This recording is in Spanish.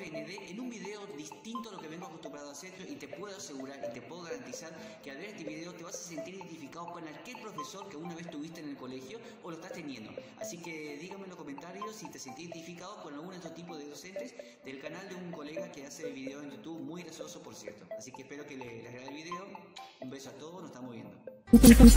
en un video distinto a lo que vengo acostumbrado a hacer y te puedo asegurar y te puedo garantizar que al ver este video te vas a sentir identificado con aquel profesor que una vez tuviste en el colegio o lo estás teniendo. Así que dígame en los comentarios si te sentís identificado con alguno de estos tipos de docentes del canal de un colega que hace video en YouTube, muy gracioso por cierto. Así que espero que les agrade el video. Un beso a todos, nos estamos viendo.